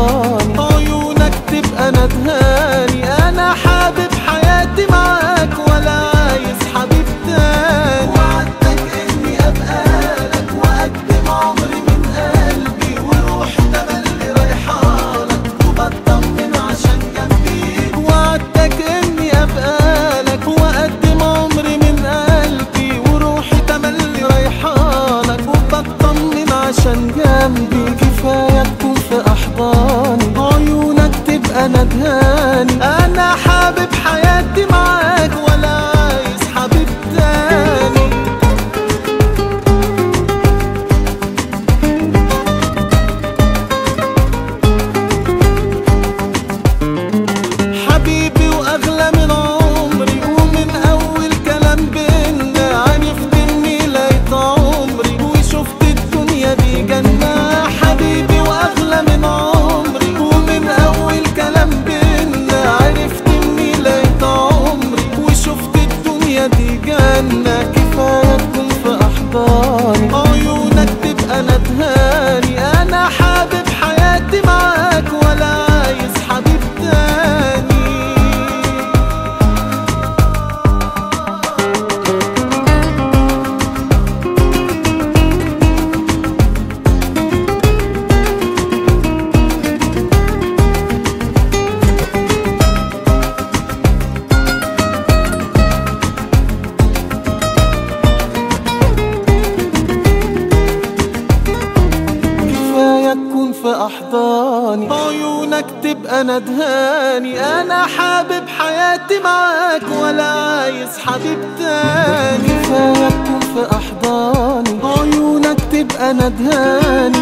غلطاني عيونك تبقى ندهاني أنا حابب حياتي معاك ولا عايز حبيب تاني وعدتك إني أبقى لك وأقدم عمري من قلبي. وروح تملي رايحه لك وبطمن عشان جنبي وعدتك إني أبقى لك وأقدم عمري من قلبي. وروحي تملي رايحه لك وبطمن عشان جنبي تبقى ندهاني أنا حابب حياتي معاك ولا عايز حبيب تاني. كفايه تكون في أحضاني عيونك تبقى ندهاني